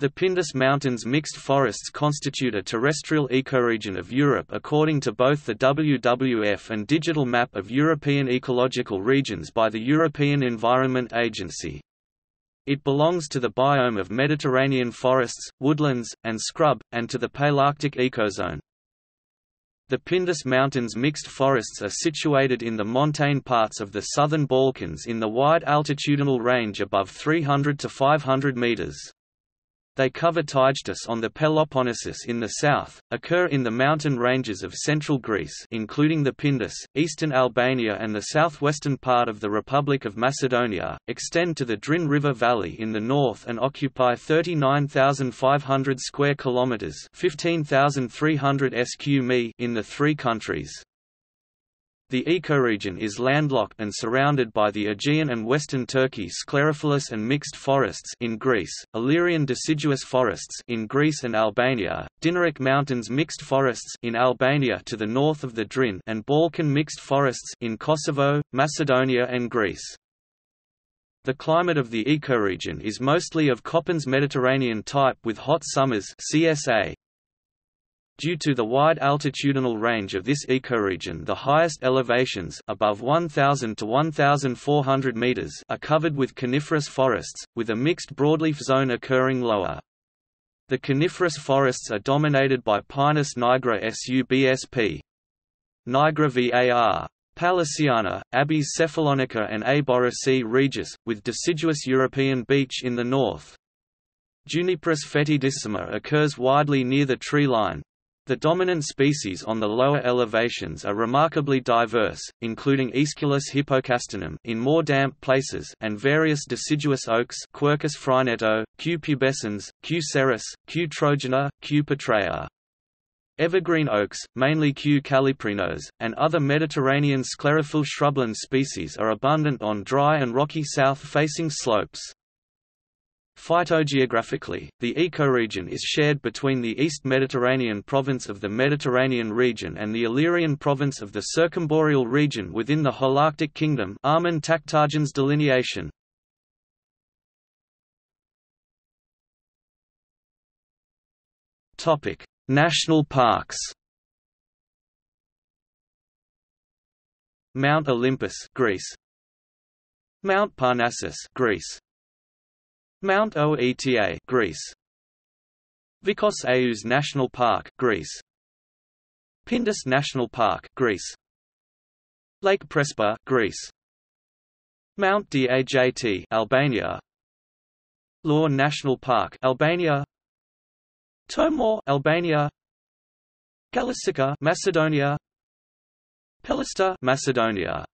The Pindus Mountains mixed forests constitute a terrestrial ecoregion of Europe according to both the WWF and Digital Map of European Ecological Regions by the European Environment Agency. It belongs to the biome of Mediterranean forests, woodlands, and scrub, and to the Palearctic ecozone. The Pindus Mountains mixed forests are situated in the montane parts of the southern Balkans in the wide altitudinal range above 300 to 500 meters. They cover Taygetus on the Peloponnesus in the south, occur in the mountain ranges of central Greece including the Pindus, eastern Albania and the southwestern part of the Republic of Macedonia, extend to the Drin River Valley in the north and occupy 39,500 square kilometers, 15,300 sq mi in the three countries. The ecoregion is landlocked and surrounded by the Aegean and western Turkey sclerophyllous and mixed forests in Greece, Illyrian deciduous forests in Greece and Albania, Dinaric Mountains mixed forests in Albania to the north of the Drin and Balkan mixed forests in Kosovo, Macedonia and Greece. The climate of the ecoregion is mostly of Köppens Mediterranean type with hot summers CSA, Due to the wide altitudinal range of this ecoregion the highest elevations above 1,000 to 1,400 meters are covered with coniferous forests, with a mixed broadleaf zone occurring lower. The coniferous forests are dominated by Pinus nigra subsp. Nigra var. Pallasiana, Abies cephalonica and A. borisii regis, with deciduous European beech in the north. Juniperus foetidissima occurs widely near the tree line, the dominant species on the lower elevations are remarkably diverse, including Aesculus hippocastanum in more damp places and various deciduous oaks Quercus frainetto, Q. pubescens, Q. cerris, Q. trojana, Q. petraea. Evergreen oaks, mainly Q. calliprinos, and other Mediterranean sclerophyll shrubland species are abundant on dry and rocky south-facing slopes. Phytogeographically, the ecoregion is shared between the East Mediterranean province of the Mediterranean region and the Illyrian province of the Circumboreal region within the Holarctic Kingdom. Armen Takhtajan's delineation. National parks. Mount Olympus Greece. Mount Parnassus Greece Mount Oeta, Greece. Vikos Aous National Park, Greece. Pindus National Park, Greece. Lake Prespa, Greece. Mount Dajt, Albania. Lor National Park, Albania. Tomor, Albania. Galicica, Macedonia. Pelister, Macedonia.